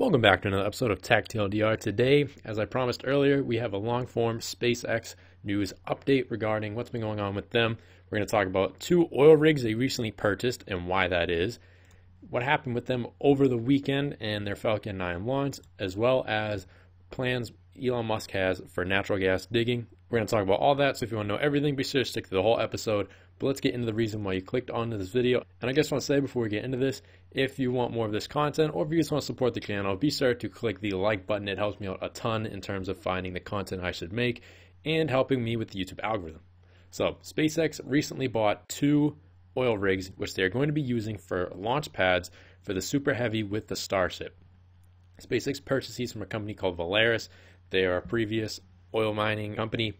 Welcome back to another episode of Tech TLDR. Today, as I promised earlier, we have a long form SpaceX news update regarding what's been going on with them. We're going to talk about two oil rigs they recently purchased and why that is, what happened with them over the weekend and their Falcon 9 launch, as well as plans Elon Musk has for natural gas digging. We're going to talk about all that, so if you want to know everything, be sure to stick to the whole episode. But let's get into the reason why you clicked onto this video. And I just want to say before we get into this, if you want more of this content or if you just want to support the channel, be sure to click the like button. It helps me out a ton in terms of finding the content I should make and helping me with the YouTube algorithm. So, SpaceX recently bought two oil rigs, which they're going to be using for launch pads for the Super Heavy with the Starship. SpaceX purchased these from a company called Valaris. They are a previous oil mining company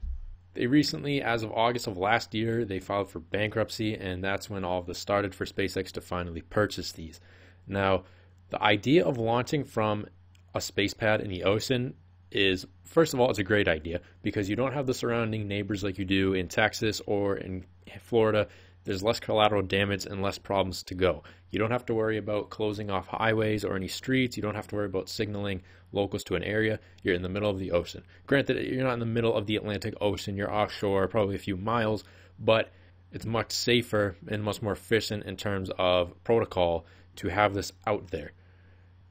they recently, as of August of last year, they filed for bankruptcy, and that's when all of this started for SpaceX to finally purchase these. Now, the idea of launching from a space pad in the ocean is, first of all, it's a great idea because you don't have the surrounding neighbors like you do in Texas or in Florida there's less collateral damage and less problems to go. You don't have to worry about closing off highways or any streets. You don't have to worry about signaling locals to an area. You're in the middle of the ocean. Granted, you're not in the middle of the Atlantic Ocean. You're offshore, probably a few miles, but it's much safer and much more efficient in terms of protocol to have this out there.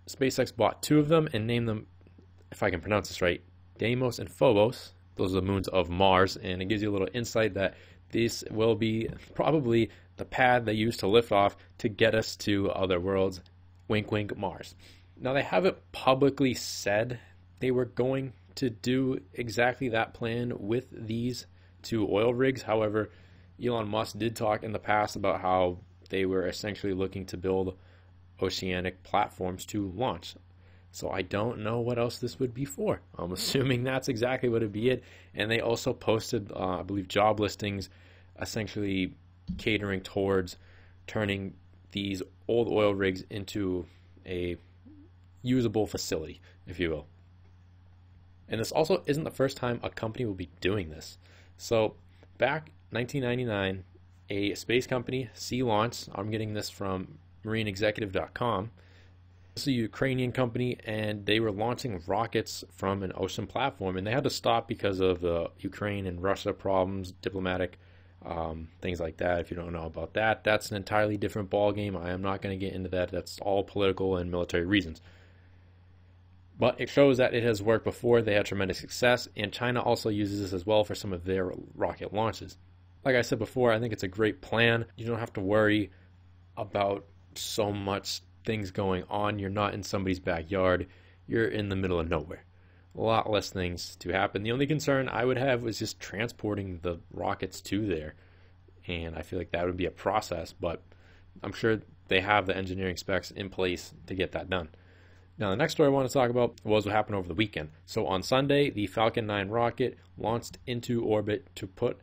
SpaceX bought two of them and named them, if I can pronounce this right, Deimos and Phobos. Those are the moons of Mars, and it gives you a little insight that this will be probably the pad they use to lift off to get us to other worlds. Wink, wink, Mars. Now, they haven't publicly said they were going to do exactly that plan with these two oil rigs. However, Elon Musk did talk in the past about how they were essentially looking to build oceanic platforms to launch. So I don't know what else this would be for. I'm assuming that's exactly what it'd be it. And they also posted, uh, I believe, job listings essentially catering towards turning these old oil rigs into a usable facility, if you will. And this also isn't the first time a company will be doing this. So back 1999, a space company, Sea Launch, I'm getting this from marineexecutive.com, it's a Ukrainian company, and they were launching rockets from an ocean platform, and they had to stop because of the Ukraine and Russia problems, diplomatic um, things like that. If you don't know about that, that's an entirely different ballgame. I am not going to get into that. That's all political and military reasons. But it shows that it has worked before. They had tremendous success, and China also uses this as well for some of their rocket launches. Like I said before, I think it's a great plan. You don't have to worry about so much things going on. You're not in somebody's backyard. You're in the middle of nowhere. A lot less things to happen. The only concern I would have was just transporting the rockets to there. And I feel like that would be a process, but I'm sure they have the engineering specs in place to get that done. Now, the next story I want to talk about was what happened over the weekend. So, on Sunday, the Falcon 9 rocket launched into orbit to put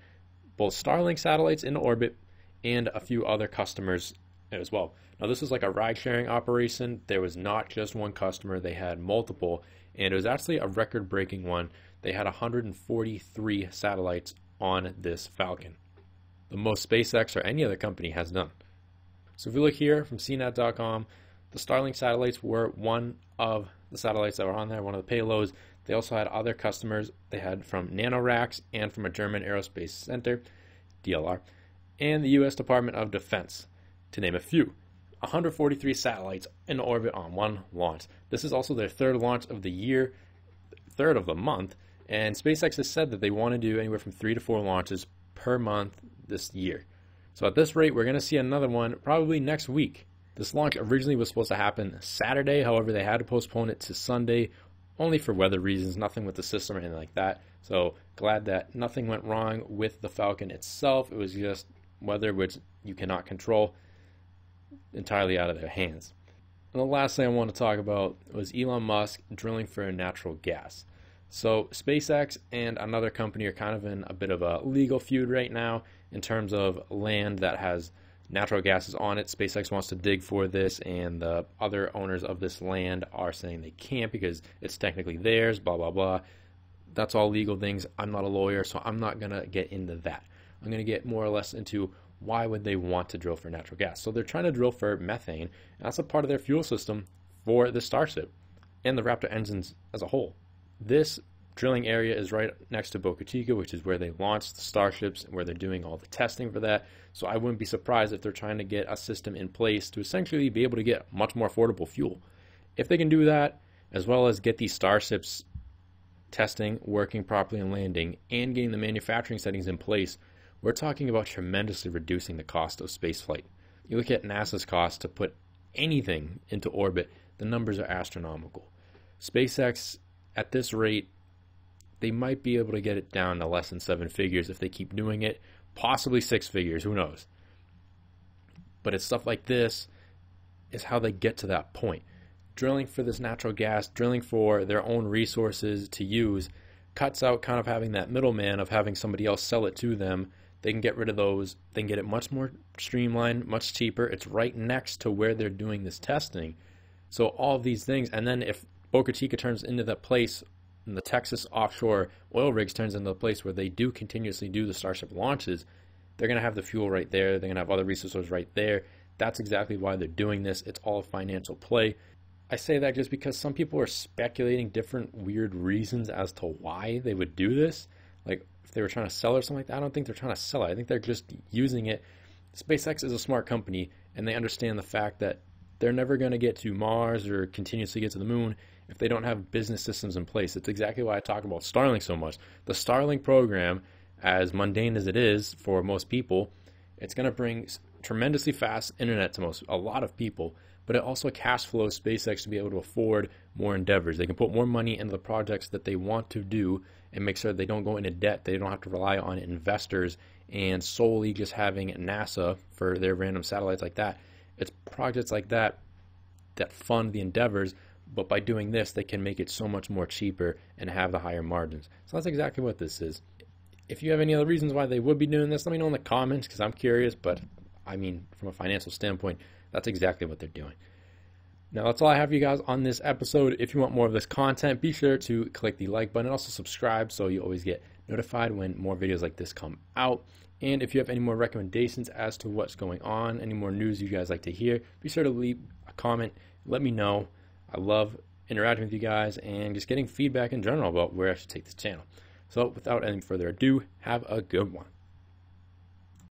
both Starlink satellites into orbit and a few other customers as well. Now, this was like a ride sharing operation. There was not just one customer, they had multiple, and it was actually a record breaking one. They had 143 satellites on this Falcon, the most SpaceX or any other company has done. So, if you look here from CNET.com, the Starlink satellites were one of the satellites that were on there, one of the payloads. They also had other customers. They had from NanoRacks and from a German aerospace center, DLR, and the U.S. Department of Defense, to name a few. 143 satellites in orbit on one launch. This is also their third launch of the year, third of the month, and SpaceX has said that they want to do anywhere from three to four launches per month this year. So at this rate, we're going to see another one probably next week. This launch originally was supposed to happen Saturday, however, they had to postpone it to Sunday only for weather reasons, nothing with the system or anything like that. So glad that nothing went wrong with the Falcon itself. It was just weather, which you cannot control entirely out of their hands. And the last thing I want to talk about was Elon Musk drilling for natural gas. So, SpaceX and another company are kind of in a bit of a legal feud right now in terms of land that has natural gases on it. SpaceX wants to dig for this, and the other owners of this land are saying they can't because it's technically theirs, blah, blah, blah. That's all legal things. I'm not a lawyer, so I'm not going to get into that. I'm going to get more or less into why would they want to drill for natural gas? So they're trying to drill for methane. that's a part of their fuel system for the Starship. and the Raptor engines as a whole. This drilling area is right next to Boca Chica, which is where they launched the starships and where they're doing all the testing for that. So I wouldn't be surprised if they're trying to get a system in place to essentially be able to get much more affordable fuel. If they can do that, as well as get these starships testing, working properly, and landing, and getting the manufacturing settings in place, we're talking about tremendously reducing the cost of spaceflight. You look at NASA's cost to put anything into orbit, the numbers are astronomical. SpaceX, at this rate, they might be able to get it down to less than seven figures if they keep doing it, possibly six figures, who knows. But it's stuff like this is how they get to that point. Drilling for this natural gas, drilling for their own resources to use, cuts out kind of having that middleman of having somebody else sell it to them. They can get rid of those. They can get it much more streamlined, much cheaper. It's right next to where they're doing this testing. So all of these things, and then if Boca Chica turns into that place and the Texas offshore oil rigs turns into the place where they do continuously do the Starship launches, they're going to have the fuel right there. They're going to have other resources right there. That's exactly why they're doing this. It's all financial play. I say that just because some people are speculating different weird reasons as to why they would do this. Like if they were trying to sell or something like that, I don't think they're trying to sell it. I think they're just using it. SpaceX is a smart company and they understand the fact that they're never going to get to Mars or continuously get to the moon if they don't have business systems in place. It's exactly why I talk about Starlink so much. The Starlink program, as mundane as it is for most people, it's going to bring tremendously fast internet to most a lot of people, but it also cash flows SpaceX to be able to afford more endeavors. They can put more money into the projects that they want to do and make sure they don't go into debt. They don't have to rely on investors and solely just having NASA for their random satellites like that. It's projects like that that fund the endeavors but by doing this, they can make it so much more cheaper and have the higher margins. So that's exactly what this is. If you have any other reasons why they would be doing this, let me know in the comments because I'm curious. But I mean, from a financial standpoint, that's exactly what they're doing. Now, that's all I have for you guys on this episode. If you want more of this content, be sure to click the like button and also subscribe so you always get notified when more videos like this come out. And if you have any more recommendations as to what's going on, any more news you guys like to hear, be sure to leave a comment. Let me know. I love interacting with you guys and just getting feedback in general about where I should take this channel. So without any further ado, have a good one.